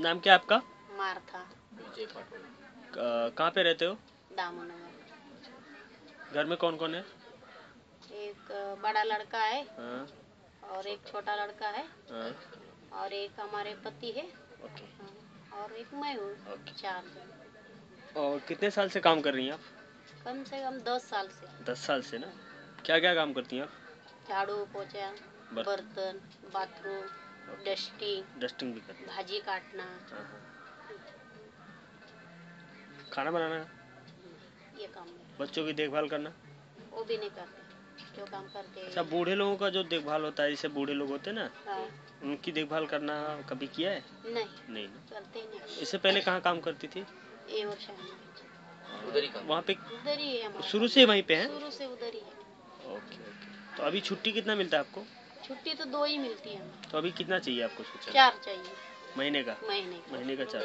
नाम क्या आपका? मार्था। कहाँ पे रहते हो? दामोनगर। घर में कौन कौन है? एक बड़ा लड़का है हाँ, और एक छोटा लड़का है हाँ, और एक हमारे पति है। ओके। और एक मैं हूँ। चार और कितने साल से काम कर रही हैं आप? कम से कम दस साल से। दस साल से ना? क्या क्या काम करती हैं आप? झाड़ू पोछा। बर्तन बाथरूम। डस्टिंग डस्टिंग भी करती हैं। भाजी काटना। हाँ, हाँ। खाना बनाना? ये काम बच्चों की देखभाल करना? वो भी नहीं करते जो काम करते हैं। अच्छा बूढ़े लोगों का जो देखभाल होता है जैसे बूढ़े लोग होते हैं ना हाँ, उनकी देखभाल करना कभी किया है? नहीं। नहीं करते नहीं। इससे पहले कहाँ काम करती थी? ये वहाँ पे उधर ही है शुरू से वहीं पे हैं? शुरू से उधर ही है। Okay okay. तो अभी छुट्टी कितना मिलता है आपको? छुट्टी तो दो ही मिलती है हमें। तो अभी कितना चाहिए आपको छुट्टी चार चाहिए। महीने का? महीने का। महीने का चार।